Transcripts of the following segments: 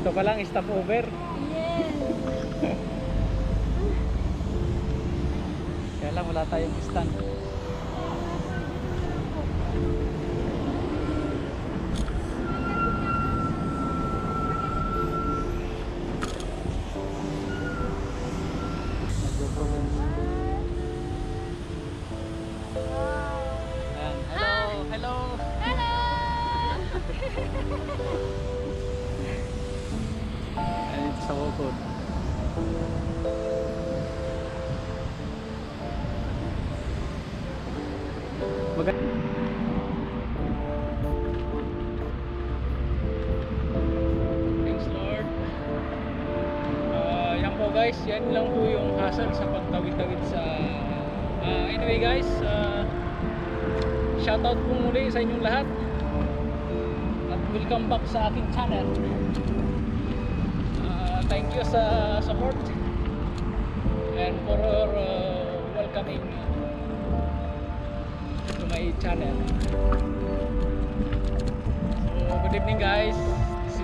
Ito pa lang, stop over. Yes. Kaya lang wala tayong stand.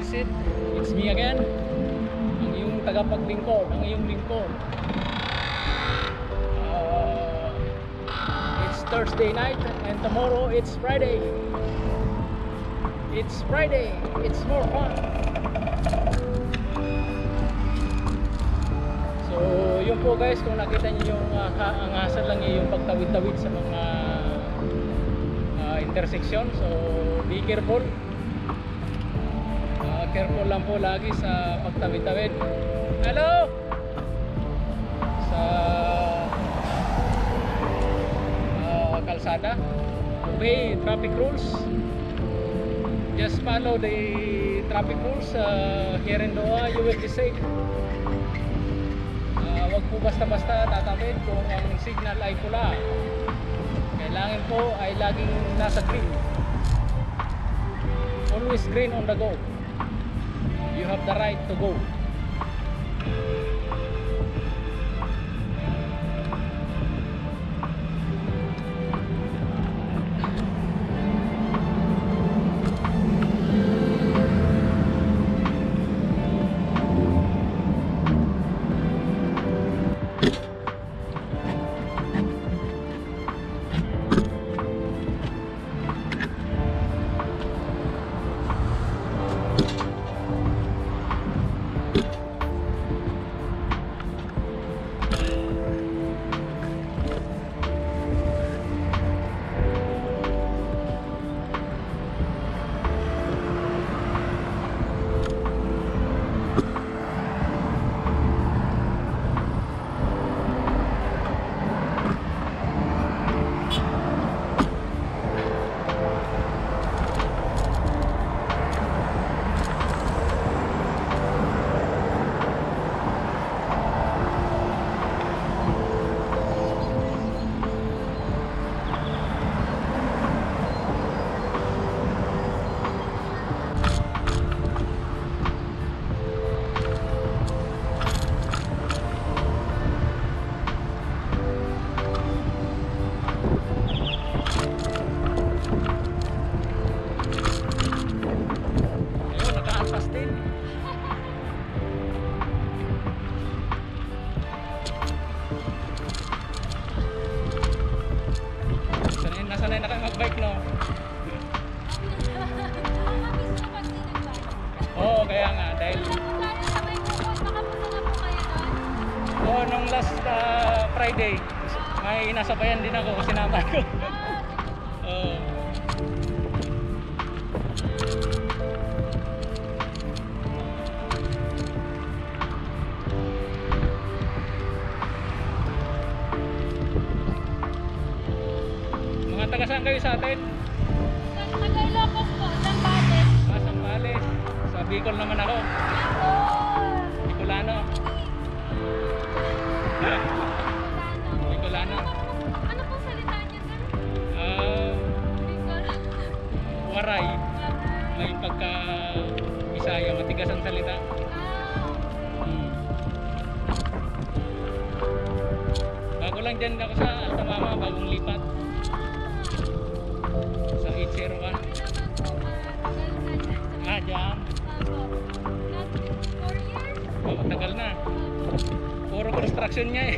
This is it. It's me again. Ang iyong tagapaglingkod, ang iyong lingkod. Uh, it's Thursday night and tomorrow it's Friday. It's Friday. It's more fun. So, yun po guys, kung nakita niyo yung uh, ang hassle lang yung pagtawid-tawid sa mga uh, intersection. So, be careful. Uh, careful lang po lagi sa pagtawid-tawid. Hello! Sa uh, kalsada. Obey traffic rules. Just follow the traffic rules. Uh, here in Doha, you will be safe. Ah, wag po basta-basta tatawid kung ang signal ay pula. Kailangan po ay laging nasa green. Always green on the go. Have the right to go. na dyan. Bago. Tagal na. Puro construction niya eh.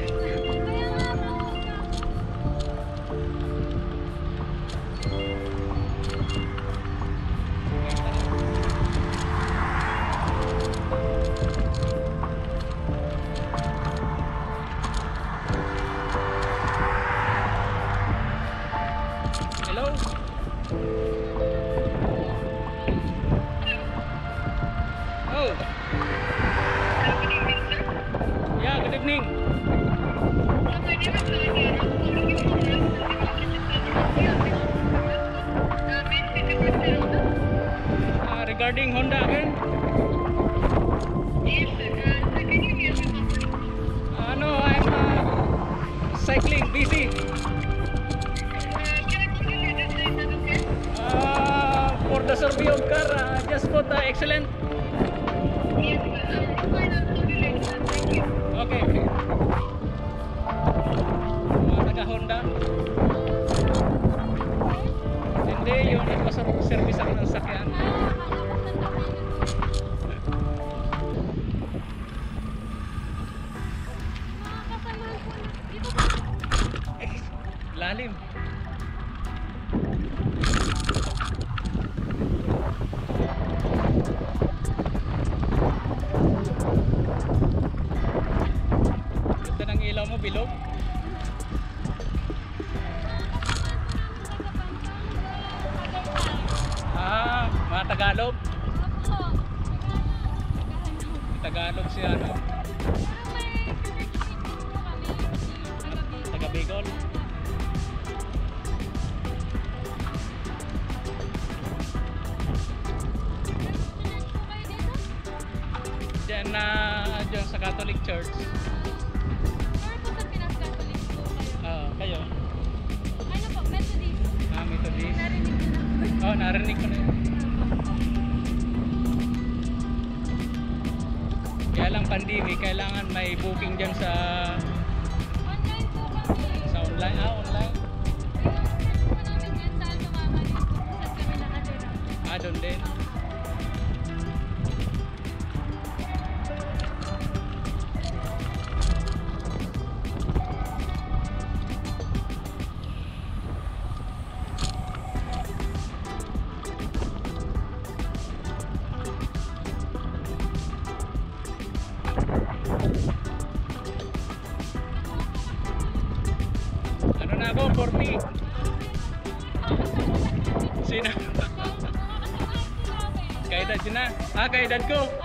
then go.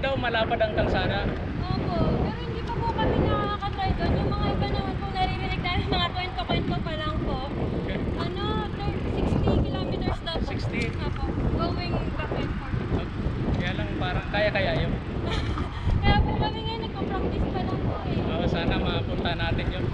daw malapad ang Tangsara. Opo, pero hindi pa po kami nakakatry doon. Yung mga iba naman po naririnig namin mga kwento-kwento pa lang po. Okay. Ano, 60 kilometers daw po. 60? Opo, going back and forth. Kaya lang parang kaya-kaya yun. Kaya po kami ngayon nagpa-practice pa lang po eh. Oo, sana mapunta natin yun.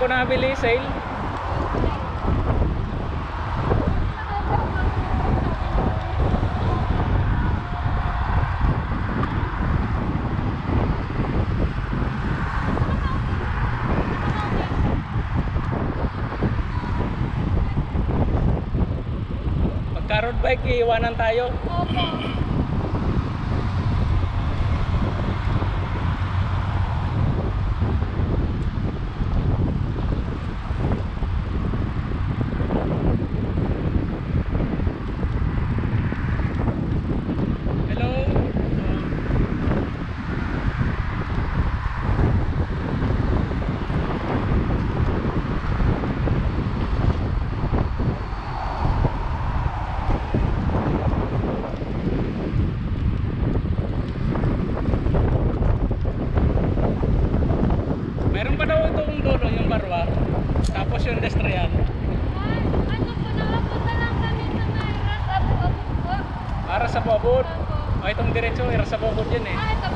ko nabili sale. Pagka road bike iiwanan tayo. Opo.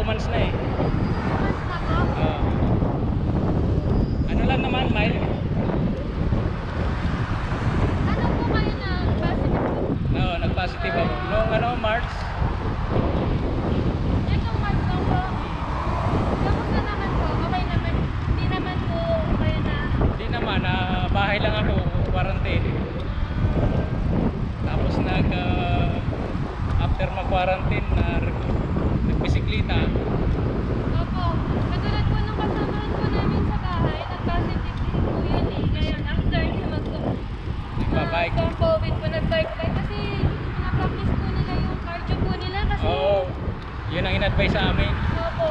2 months na eh. 2 po? Uh, ano lang naman, mild. Ano po kayo nag-positive? No, nag-positive ako. Noong ano, March, Yun ang in-advise sa amin. Opo.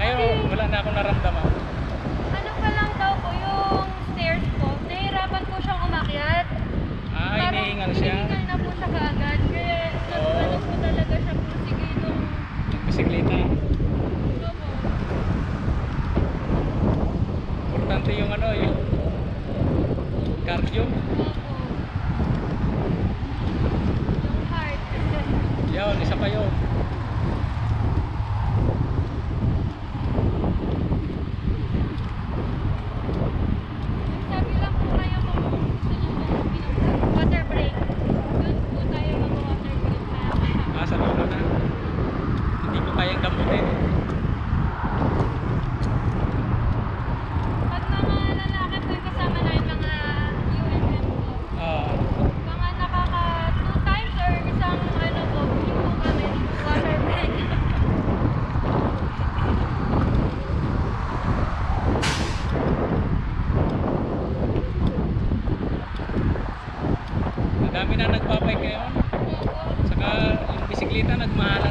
Ngayon, Kasi, wala na akong naramdaman. Ano pa lang daw po yung stairs po, nahihirapan po siyang umakyat. Ah, Parang iniingal siya. Iniingal na po siya kaagad. Kaya oh. po talaga siya po sige nung... Nagbisikleta. Ano po. Importante yung ano, yung cardio. Opo. Yung heart. Yun, isa pa yun.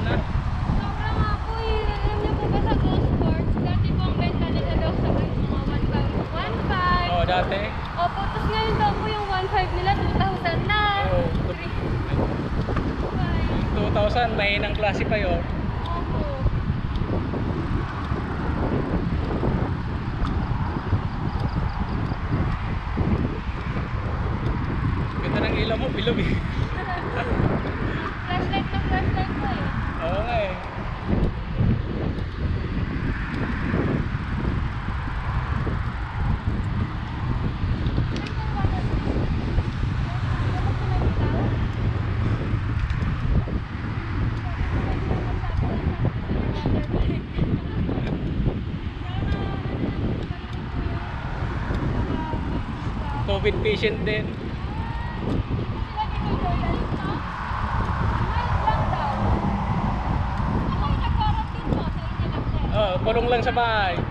na. Sobra nga po eh. Alam niyo po sa Sports, dati po ang benta nila daw sa mga 1,500. Oo, dati. Opo, tapos ngayon daw po yung 1,500 nila, 2,000 na. Oo. 2,000, may ng klase pa yun. COVID patient din. Oh, kulong lang sa bahay.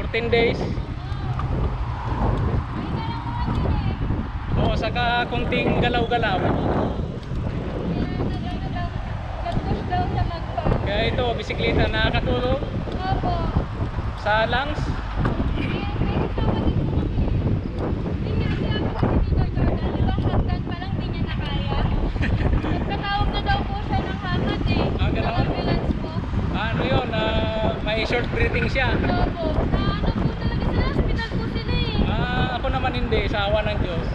14 days. Oo, saka kunting galaw-galaw. Kaya ito, bisikleta nakakatulong Opo. sa lungs. Ah, ganun? Ano yun, ah, may short breathing siya. Ah, ako naman hindi, sa awa ng Diyos.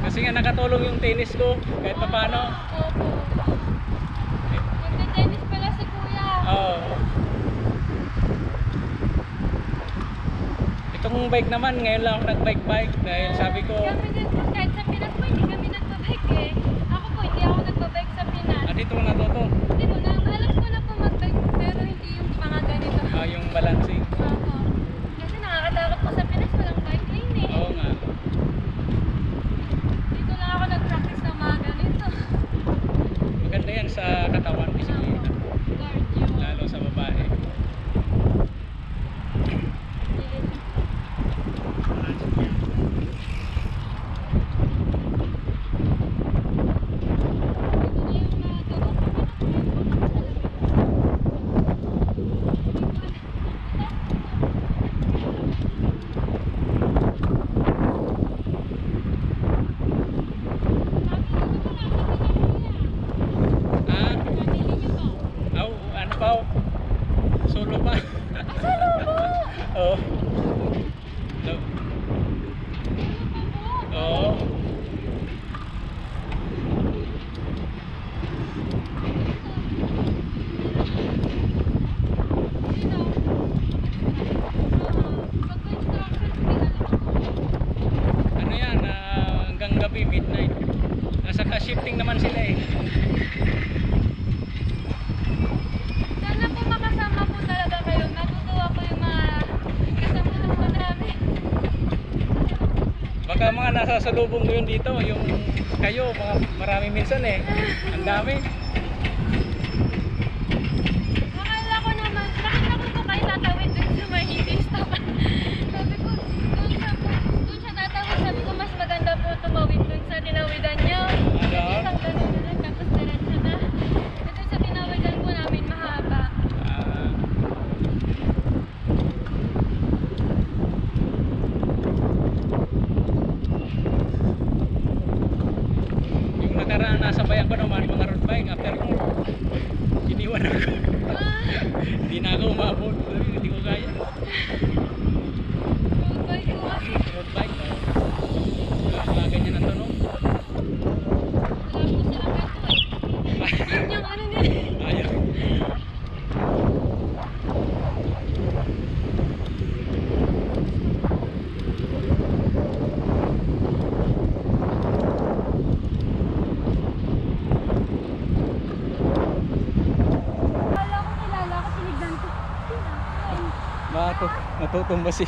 Kasi nga nakatulong yung tennis ko, kahit pa paano. Oo. Itong bike naman, ngayon lang ako nag-bike-bike dahil sabi ko, Kami din po, kahit sa Pinas po, hindi kami nagbabike eh. Ako po, hindi ako nagbabike sa Pinas. ah, dito. Hindi po, na, alam ko na po mag-bike, pero hindi yung mga ganito. Ah, yung balancing. Oo. Kasi nakakatakot po sa Pinas, walang bike lane eh. Oo nga. Dito lang ako nag-practice ng mga ganito. Maganda yan sa katawan, bisikleta. Cardio. Lalo sa babae. Ah, aw, ano pa? oh? Solo pa. Oo. No. Oo. Ano yan, ah, hanggang gabi, midnight. Nasa ka-shifting naman sila eh. Sana po makasama po talaga kayo. Natutuwa po yung mga kasama namin. Baka mga nasa salubong ko yun dito, yung kayo, mga marami minsan eh. Ang dami. Akala ko naman, nakita ko po kayo tatawid dun sa may hindi stop. sabi ko, dun siya po, dun siya tatawid. Sabi ko, mas maganda po tumawid dun sa tinawidan niyo. Kasi Ano? isang ganun na lang, tapos diretso na. Ito sa tinawidan po namin mahaba. Ah, yung nakaraan nasa bayan ko naman, mga road bike, after ko, iniwan ako. Ah, Hindi na ako umabot. Sabi, Hindi ko kaya. road bike ko kasi. Road bike, oh. Wala, wala ganyan ang tunog. Wala po silang ganito eh. Yun yung ano nila. Ayaw. Akala ko kilala ko, tinignan ko. Ayun. Mato, si...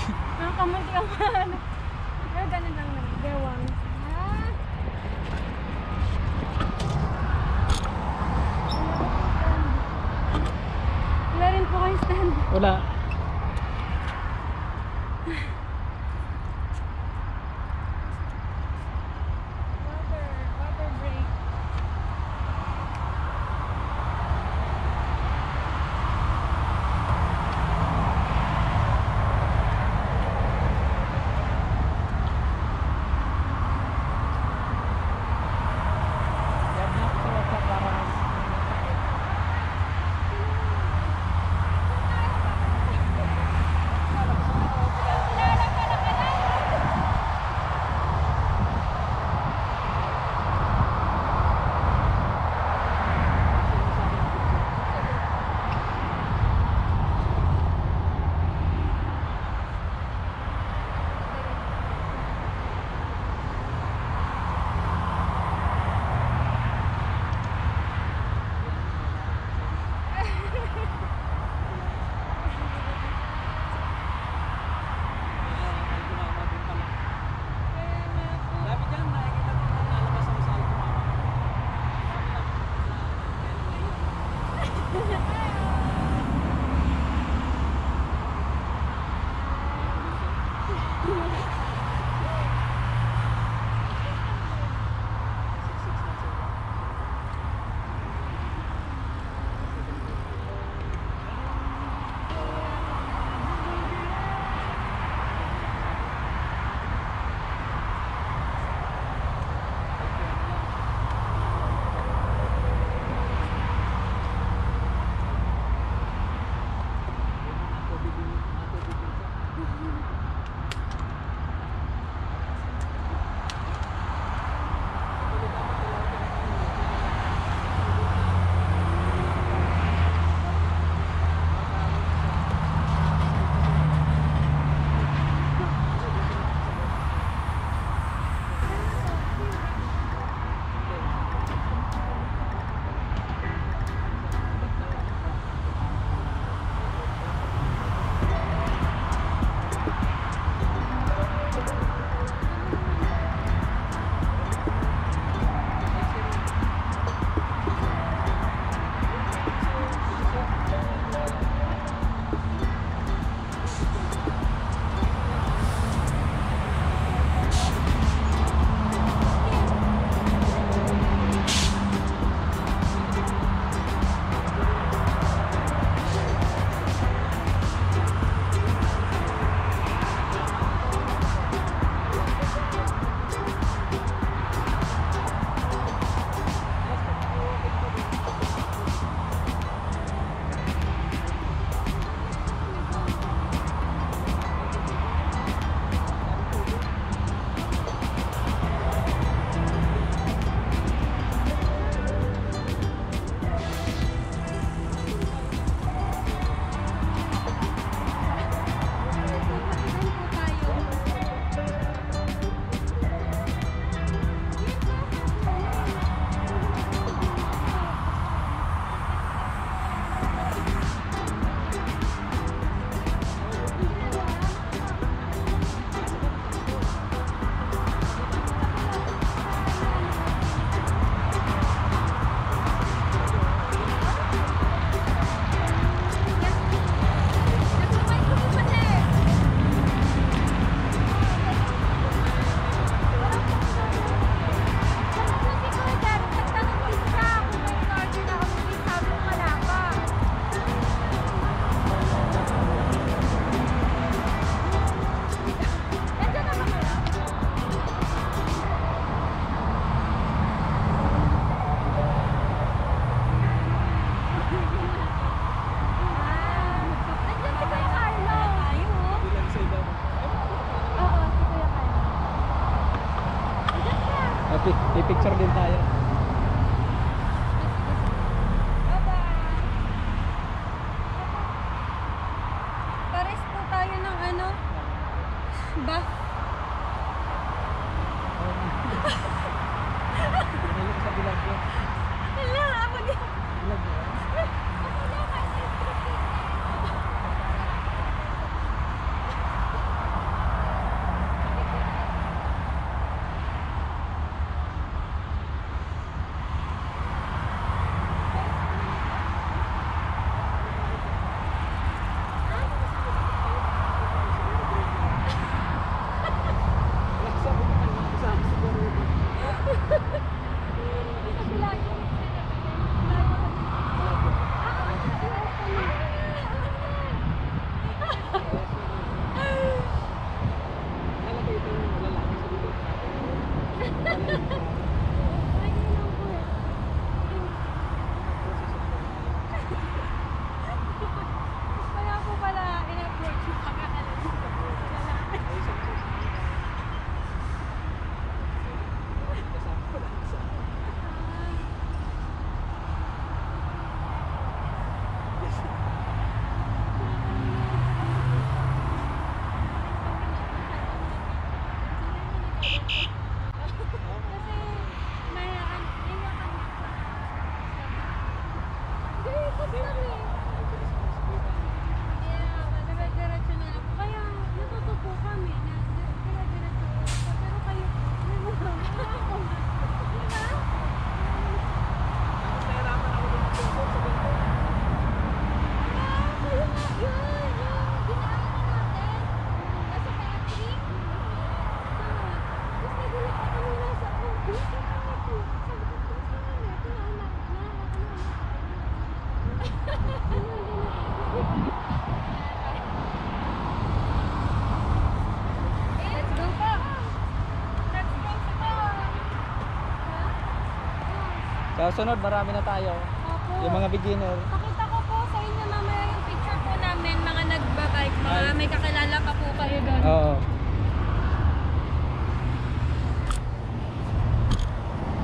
sunod, marami na tayo. Opo. Yung mga beginner. Pakita ko po sa inyo mamaya yung picture po namin, mga nagbabike, mga Ay. may kakilala pa po kayo doon. Oo.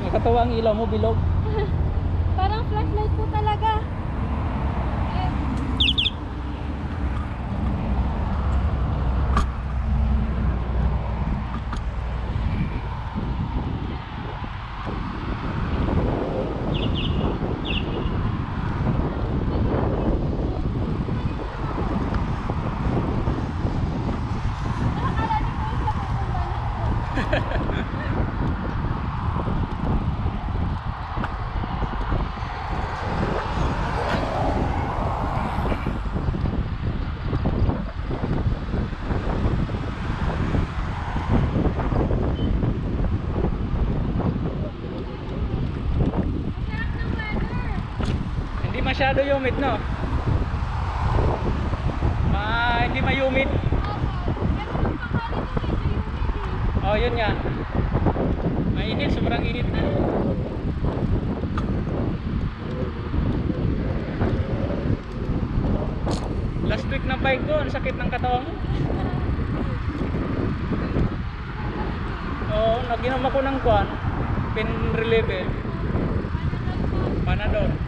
Nakatawa ang ilaw mo, bilog. Parang flashlight po talaga. Eh, Nakakala niyo po sa pupunta na. Ang sarap ng weather. Hindi masyado humid, no? Ma, hindi humid eh. Oh, yun nga. Mainit, sobrang init na. Last week na bike ko, ang sakit ng katawan ko. Oo, naginom ako ng kwan, pin reliever, panadol.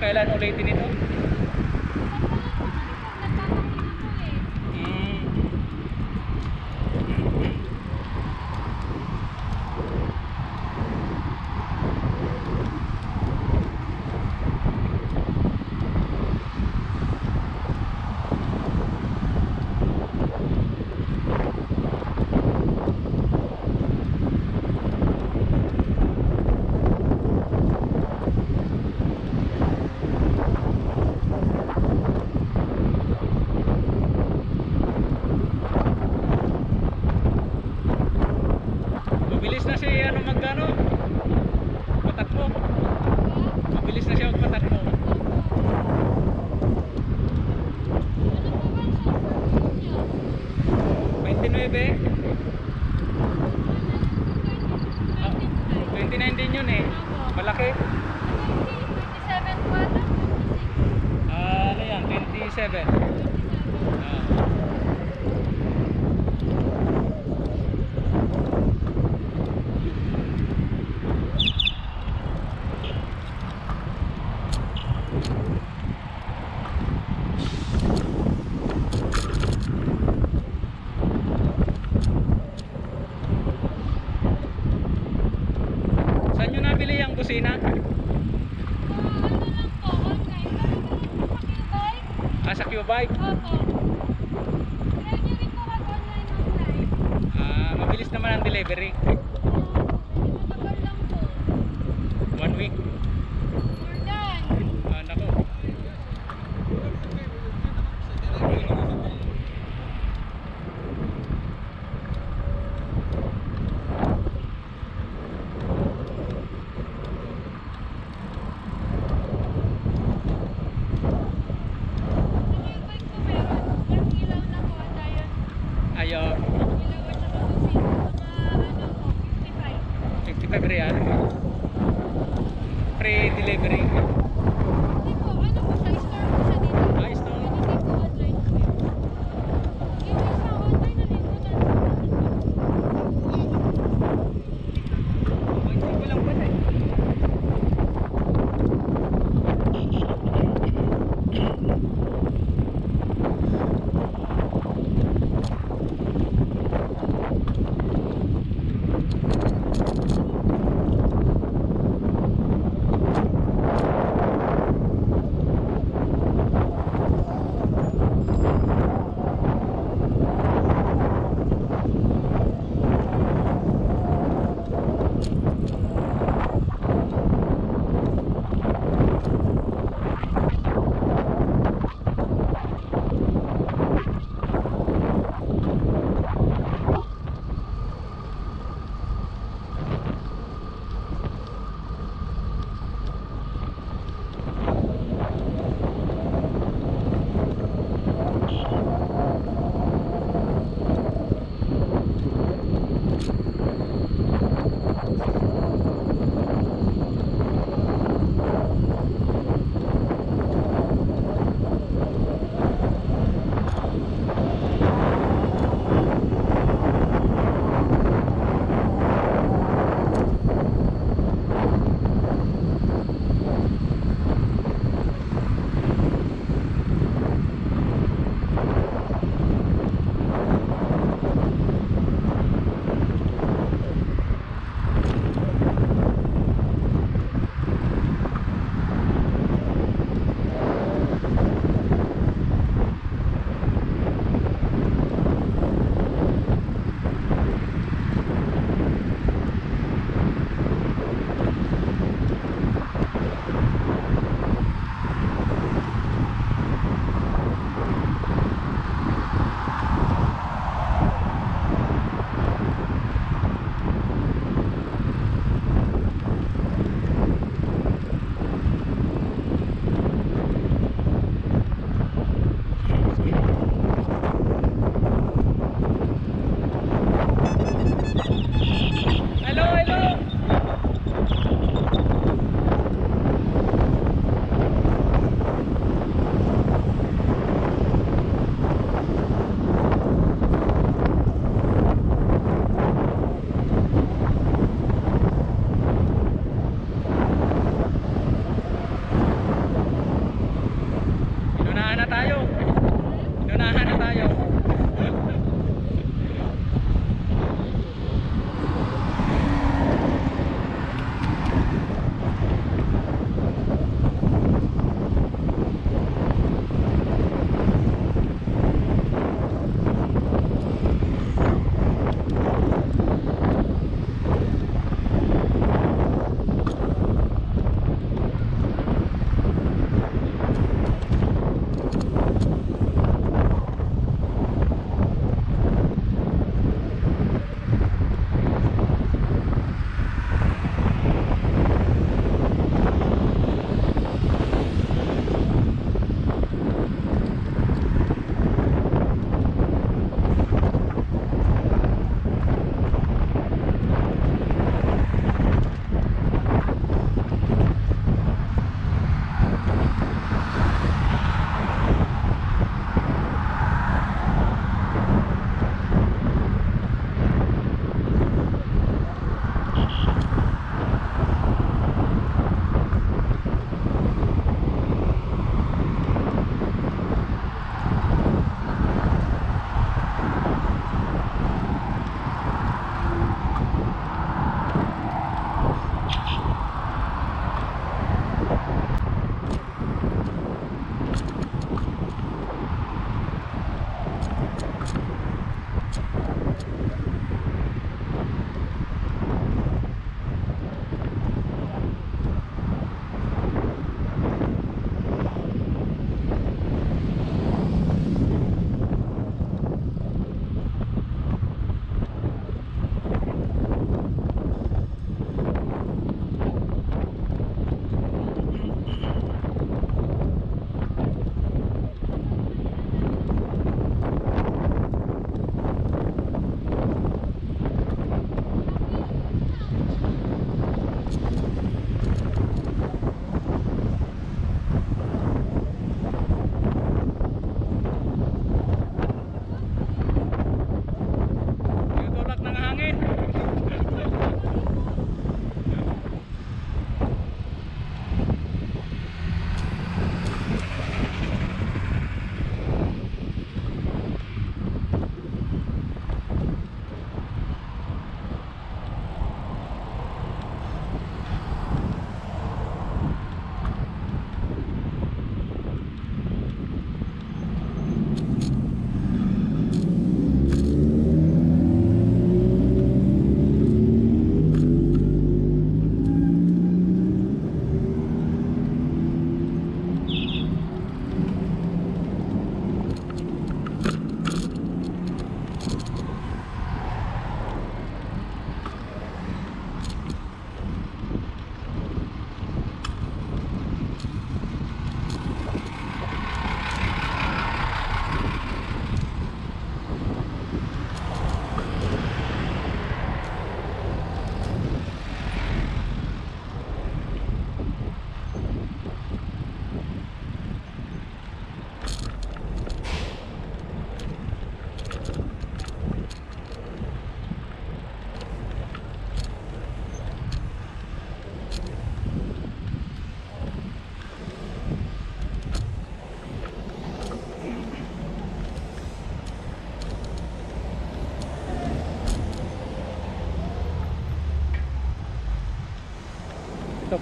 Kailan ulitin ito? Mm. Mabilis na siya ano magkano? Patakbo. Mabilis na siya magpatakbo. Twenty-nueve. Ah, 29 din yun eh. Malaki. Ah, ano yan? 27.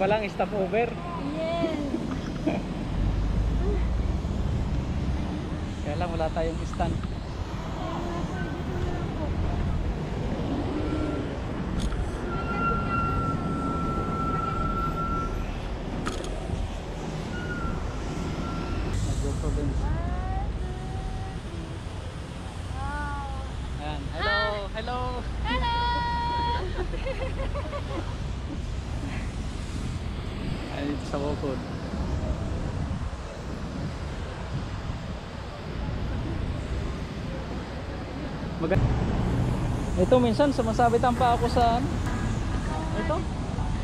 Pa lang, stop over. Yes. Kaya lang wala tayong stand. Nag-GoPro din. Wow. Ayan. Hello, hello. Hello! Ayan dito sa. Mag Ito minsan sumasabitan pa ako sa ano. Ito.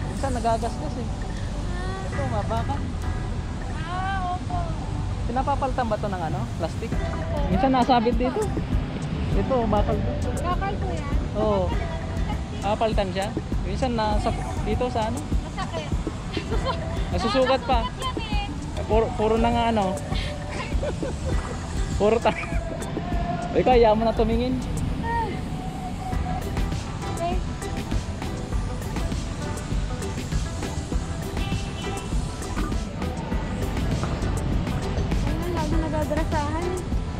Minsan nagagasgas eh. Ito mabakan. Ah, opo. Pinapapalitan ba to ng ano? Plastic? Minsan nasabit dito. Ito, bakal to. Kakal po yan. Oo. Ah, palitan siya. Minsan nasa dito sa ano? Masakit. Nasusugat pa. Puro, puro na nga ano. puro ta. Ay, kaya mo na tumingin. Nagadrasahan.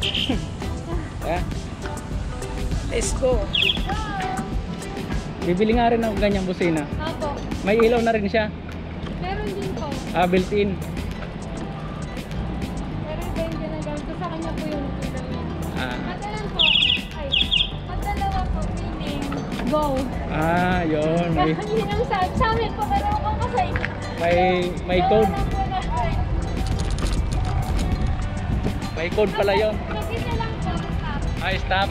Eh. Let's go. Bibili nga rin ng ganyang busina. Opo. May ilaw na rin siya. Ah, built-in. Pero iba yung ginagamit ko sa kanya po yung niya. Ah, Madalan po. Ay, madalawa po. Meaning, go. ah yun. May, Yun ang sa, sa amin po, pero ako inyo. may, may code. May code pala yun. Mag-isa lang po. Stop. Ah, stop.